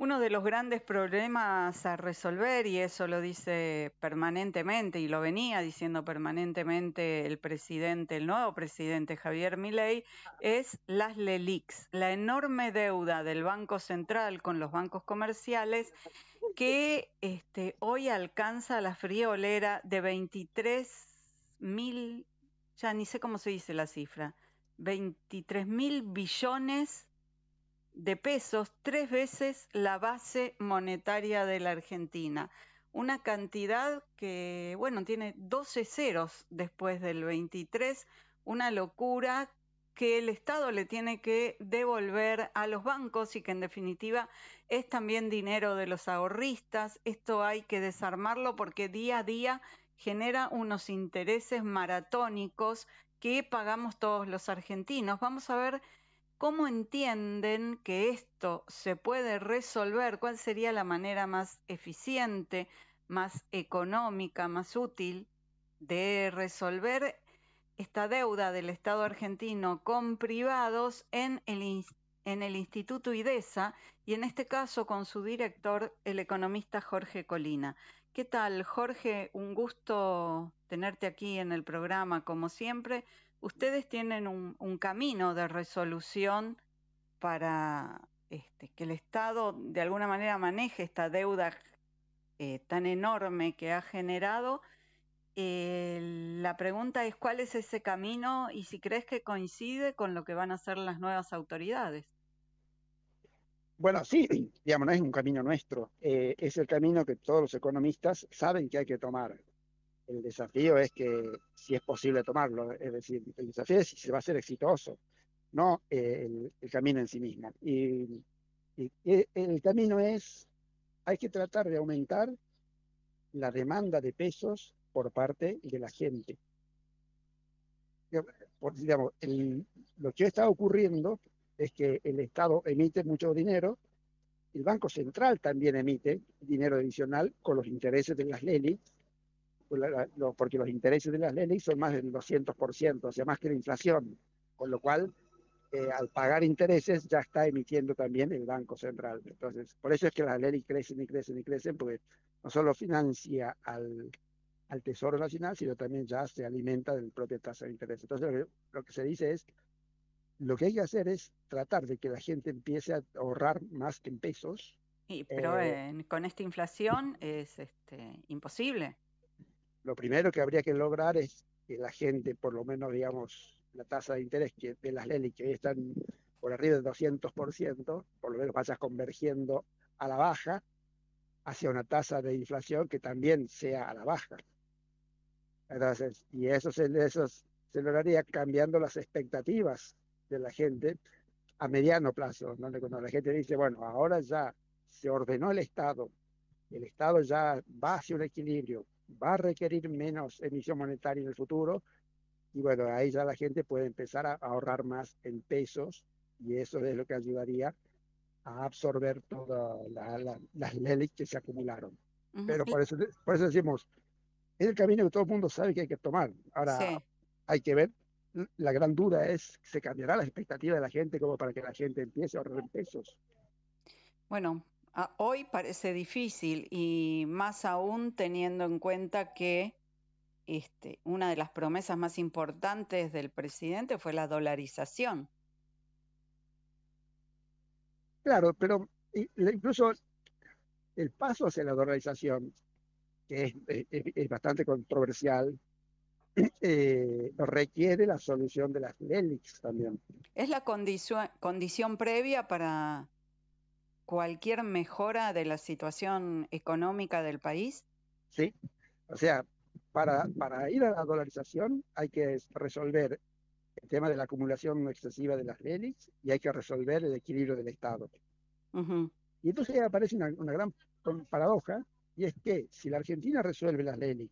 Uno de los grandes problemas a resolver, y eso lo dice permanentemente y lo venía diciendo permanentemente el presidente, el nuevo presidente Javier Milei, es las LELIX, la enorme deuda del Banco Central con los bancos comerciales que este, hoy alcanza la friolera de 23 mil, ya ni sé cómo se dice la cifra, 23 mil billones de pesos, tres veces la base monetaria de la Argentina. Una cantidad que, bueno, tiene 12 ceros después del 23, una locura que el Estado le tiene que devolver a los bancos y que en definitiva es también dinero de los ahorristas. Esto hay que desarmarlo porque día a día genera unos intereses maratónicos que pagamos todos los argentinos. Vamos a ver ¿Cómo entienden que esto se puede resolver? ¿Cuál sería la manera más eficiente, más económica, más útil de resolver esta deuda del Estado argentino con privados en el, Instituto IDESA y en este caso con su director, el economista Jorge Colina? ¿Qué tal, Jorge? Un gusto tenerte aquí en el programa, como siempre ustedes tienen un, camino de resolución para este, que el Estado de alguna manera maneje esta deuda eh, tan enorme que ha generado. Eh, la pregunta es cuál es ese camino y si crees que coincide con lo que van a hacer las nuevas autoridades. Bueno, sí, digamos, no es un camino nuestro, eh, es el camino que todos los economistas saben que hay que tomar. El desafío es que si es posible tomarlo, es decir, el desafío es si se va a ser exitoso, no eh, el, camino en sí mismo. Y, el camino es, hay que tratar de aumentar la demanda de pesos por parte de la gente. digamos, lo que está ocurriendo es que el Estado emite mucho dinero, el Banco Central también emite dinero adicional con los intereses de las pues porque los intereses de las leyes son más del 200%, o sea, más que la inflación, con lo cual eh, al pagar intereses ya está emitiendo también el Banco Central. Entonces, por eso es que las leyes crecen y crecen y crecen, porque no solo financia al, al Tesoro Nacional, sino también ya se alimenta del propio tasa de interés. Entonces, lo que, se dice es, lo que hay que hacer es tratar de que la gente empiece a ahorrar más en pesos. Y, pero eh, con esta inflación es este, imposible lo primero que habría que lograr es que la gente, por lo menos, digamos, la tasa de interés que de las leyes que hoy están por arriba del 200%, por lo menos vaya convergiendo a la baja hacia una tasa de inflación que también sea a la baja. Entonces, y eso se, eso se lograría cambiando las expectativas de la gente a mediano plazo, donde cuando la gente dice, bueno, ahora ya se ordenó el Estado, el Estado ya va hacia un equilibrio, va a requerir menos emisión monetaria en el futuro y bueno, ahí ya la gente puede empezar a ahorrar más en pesos y eso es lo que ayudaría a absorber todas las leyes que se acumularon. Pero por eso, por eso decimos, es el camino que todo el mundo sabe que hay que tomar. Ahora hay que ver, la gran duda es, ¿se cambiará la expectativa de la gente como para que la gente empiece a ahorrar en pesos? Bueno, hoy parece difícil y más aún teniendo en cuenta que este, una de las promesas más importantes del presidente fue la dolarización. Claro, pero incluso el paso hacia la dolarización, que es, bastante controversial, eh, requiere la solución de las LELIX también. ¿Es la condición previa para cualquier mejora de la situación económica del país? Sí, o sea, para, para ir a la dolarización hay que resolver el tema de la acumulación excesiva de las leyes y hay que resolver el equilibrio del Estado. Y entonces aparece una, una, gran paradoja, y es que si la Argentina resuelve las leyes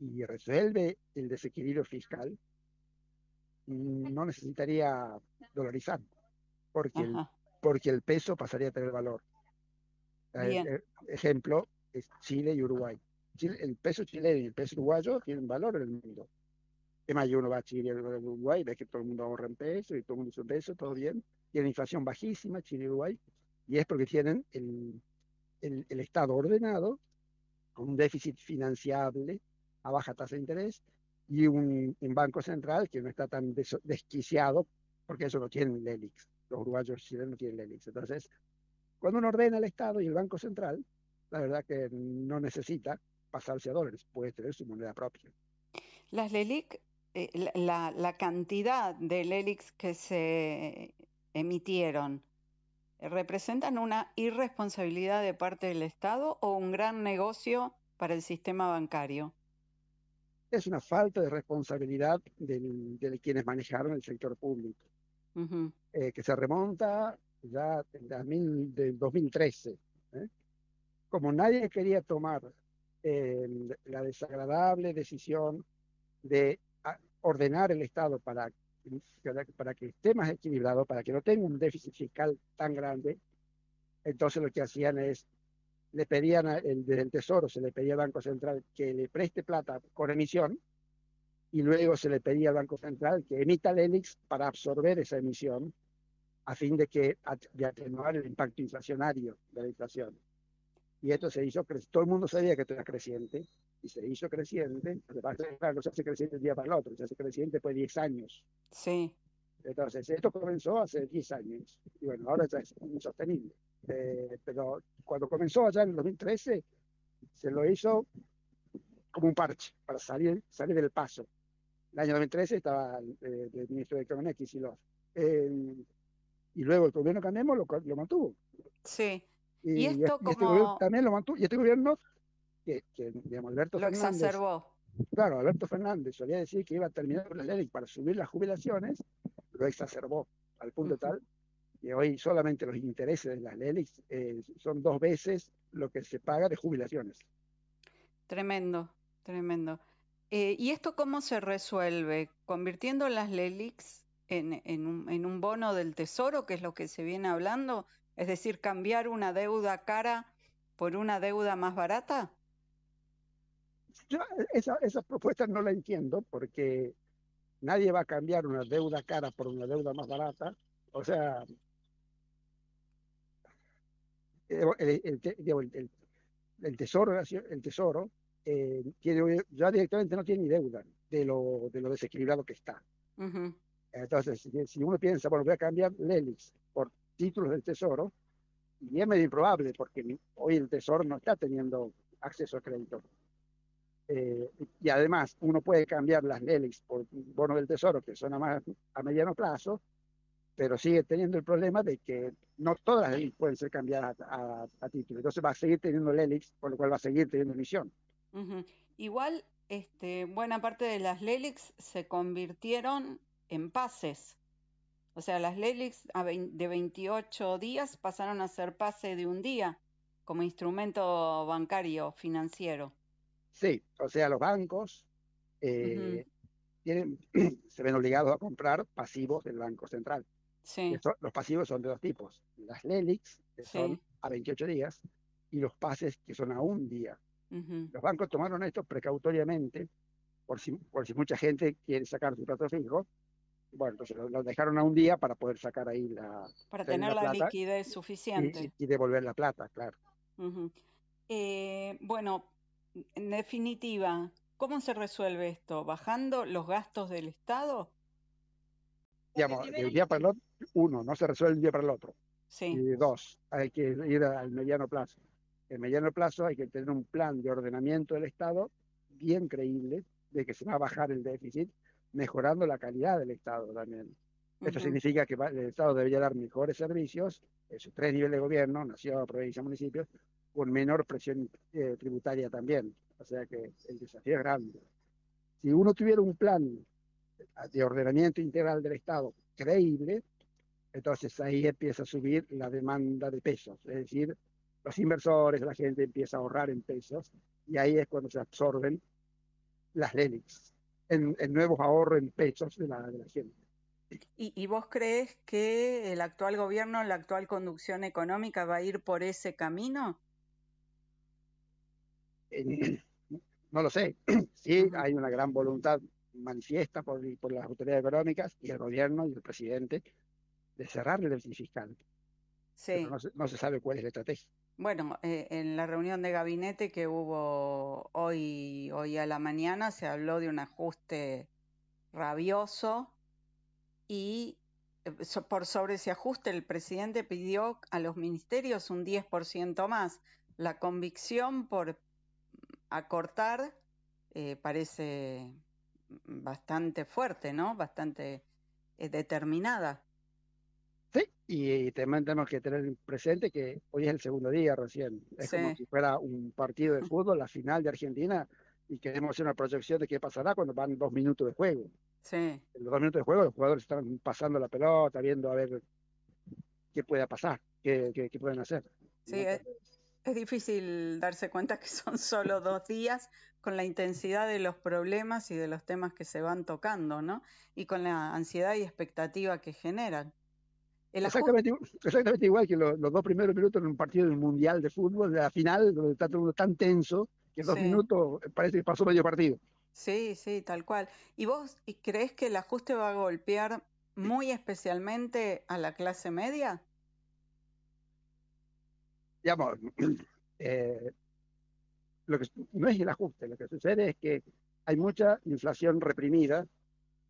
y resuelve el desequilibrio fiscal, no necesitaría dolarizar, porque porque el peso pasaría a tener valor. Eh, eh, ejemplo es Chile y Uruguay. el peso chileno y el peso uruguayo tienen valor en el mundo. Además, uno va a Chile y Uruguay, ves que todo el mundo ahorra en peso y todo el mundo usa peso, todo bien. Tiene inflación bajísima, Chile y Uruguay. Y es porque tienen el, el, Estado ordenado, con un déficit financiable a baja tasa de interés y un, banco central que no está tan desquiciado, porque eso no tiene el ELIX. Los uruguayos chilenos no tienen el ELIX. Entonces, cuando uno ordena el Estado y el Banco Central, la verdad que no necesita pasarse a dólares, puede tener su moneda propia. Las LELIC, eh, la, la, cantidad de LELIX que se emitieron, ¿representan una irresponsabilidad de parte del Estado o un gran negocio para el sistema bancario? Es una falta de responsabilidad de quienes manejaron el sector público, eh, que se remonta ya en del 2013. ¿eh? Como nadie quería tomar la desagradable decisión de ordenar el Estado para, para que esté más equilibrado, para que no tenga un déficit fiscal tan grande, entonces lo que hacían es, le pedían el, desde el Tesoro, se le pedía al Banco Central que le preste plata con emisión, y luego se le pedía al Banco Central que emita el ELIX para absorber esa emisión a fin de que de atenuar el impacto inflacionario de la inflación. Y esto se hizo, todo el mundo sabía que esto era creciente, y se hizo creciente, no se hace creciente de un día para el otro, se hace creciente después de 10 años. Sí. Entonces, esto comenzó hace 10 años, y bueno, ahora ya es insostenible. Eh, pero cuando comenzó allá en el 2013, se lo hizo como un parche para salir, salir del paso. El año 2013 estaba eh, el ministro de Economía, Kicillof. Eh, y luego el gobierno Cambiemos lo, lo mantuvo. Sí. Y, esto este como... también lo mantuvo. Y este gobierno, que, digamos, Alberto lo Fernández... exacerbó. Claro, Alberto Fernández solía decir que iba a terminar con la ley para subir las jubilaciones, lo exacerbó al punto tal que hoy solamente los intereses de las leyes eh, son dos veces lo que se paga de jubilaciones. Tremendo, tremendo. Eh, ¿Y esto cómo se resuelve? ¿Convirtiendo las LELIX en, un, bono del tesoro, que es lo que se viene hablando? Es decir, cambiar una deuda cara por una deuda más barata. Yo esa, esa propuesta no la entiendo porque nadie va a cambiar una deuda cara por una deuda más barata. O sea, el, tesoro, el tesoro eh, tiene, ya directamente no tiene ni deuda de lo, de lo desequilibrado que está. Entonces, si, uno piensa, bueno, voy a cambiar Lelix por títulos del Tesoro, y es medio improbable porque hoy el Tesoro no está teniendo acceso a crédito. Eh, y además, uno puede cambiar las Lelix por bonos del Tesoro, que son a, más, a mediano plazo, pero sigue teniendo el problema de que no todas las pueden ser cambiadas a, a, título. Entonces va a seguir teniendo Lelix, por lo cual va a seguir teniendo emisión. Igual, este, buena parte de las Lelix se convirtieron en pases. O sea, las LELIX de 28 días pasaron a ser pase de un día como instrumento bancario financiero. Sí, o sea, los bancos eh, tienen, se ven obligados a comprar pasivos del Banco Central. Sí. los pasivos son de dos tipos. Las LELIX, que son a 28 días, y los pases, que son a un día. Los bancos tomaron esto precautoriamente, por si, por si mucha gente quiere sacar su plato fijo, bueno, entonces lo, dejaron a un día para poder sacar ahí la... Para tener la, liquidez suficiente. Y, devolver la plata, claro. Eh, bueno, en definitiva, ¿cómo se resuelve esto? ¿Bajando los gastos del Estado? Digamos, de un día para el otro, uno, no se resuelve de un día para el otro. Sí. Y dos, hay que ir al mediano plazo. En mediano plazo hay que tener un plan de ordenamiento del Estado bien creíble de que se va a bajar el déficit mejorando la calidad del Estado también. Esto significa que el Estado debería dar mejores servicios en sus tres niveles de gobierno, nación, provincia, municipio, con menor presión eh, tributaria también. O sea que el desafío es grande. Si uno tuviera un plan de ordenamiento integral del Estado creíble, entonces ahí empieza a subir la demanda de pesos. Es decir, los inversores, la gente empieza a ahorrar en pesos y ahí es cuando se absorben las LELIX en, nuevos ahorros en pesos de la, de la gente. ¿Y, vos crees que el actual gobierno, la actual conducción económica va a ir por ese camino? no lo sé. Sí, hay una gran voluntad manifiesta por, por, las autoridades económicas y el gobierno y el presidente de cerrar el déficit fiscal. Sí. No se, sabe cuál es la estrategia. Bueno, eh, en la reunión de gabinete que hubo hoy, hoy a la mañana se habló de un ajuste rabioso y eh, por sobre ese ajuste el presidente pidió a los ministerios un 10% más. La convicción por acortar eh, parece bastante fuerte, ¿no? Bastante determinada. Sí, y también tenemos que tener presente que hoy es el segundo día recién. Es como si fuera un partido de fútbol, la final de Argentina, y queremos hacer una proyección de qué pasará cuando van dos minutos de juego. Sí. En los dos minutos de juego los jugadores están pasando la pelota, viendo a ver qué pueda pasar, qué, qué, pueden hacer. Sí, es, es difícil darse cuenta que son solo dos días con la intensidad de los problemas y de los temas que se van tocando, ¿no? Y con la ansiedad y expectativa que generan. Exactamente, exactamente, igual que los, dos primeros minutos en un partido del Mundial de Fútbol, de la final, donde está todo tan tenso, que en dos minutos parece que pasó medio partido. Sí, sí, tal cual. ¿Y vos crees que el ajuste va a golpear muy especialmente a la clase media? digamos, eh, lo que no es el ajuste, lo que sucede es que hay mucha inflación reprimida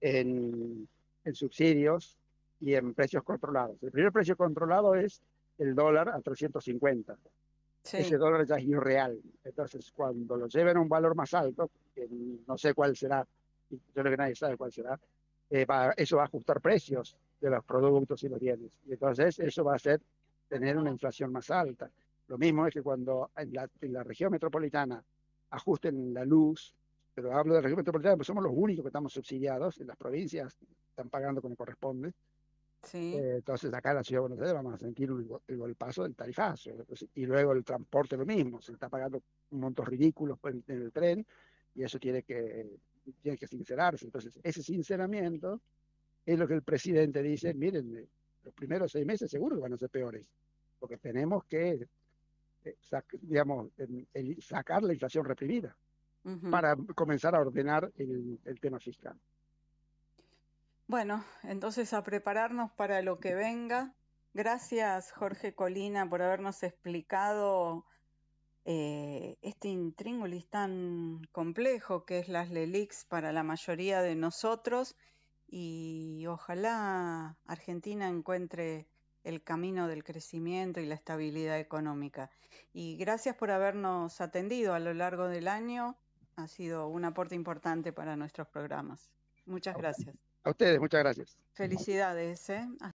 en, subsidios y en precios controlados. El primer precio controlado es el dólar a 350. Ese dólar ya es irreal. Entonces, cuando lo lleven a un valor más alto, que no sé cuál será, yo creo que nadie sabe cuál será, eh, eso va a ajustar precios de los productos y los bienes. Y entonces eso va a hacer tener una inflación más alta. Lo mismo es que cuando en la, región metropolitana ajusten la luz, pero hablo de la región metropolitana porque somos los únicos que estamos subsidiados, en las provincias están pagando como corresponde. Sí. Eh, entonces acá en la ciudad de Buenos Aires vamos a sentir el, paso del tarifazo. y luego el transporte lo mismo, se está pagando montos ridículos en, en el tren y eso tiene que, tiene que sincerarse. Entonces ese sinceramiento es lo que el presidente dice, miren, los primeros seis meses seguro que van a ser peores, porque tenemos que, eh, digamos, sacar la inflación reprimida para comenzar a ordenar el, tema fiscal. Bueno, entonces a prepararnos para lo que venga. Gracias, Jorge Colina, por habernos explicado eh, este intríngulis tan complejo que es las LELIX para la mayoría de nosotros y ojalá Argentina encuentre el camino del crecimiento y la estabilidad económica. Y gracias por habernos atendido a lo largo del año. Ha sido un aporte importante para nuestros programas. Muchas gracias. A ustedes, muchas gracias. Felicidades. ¿eh?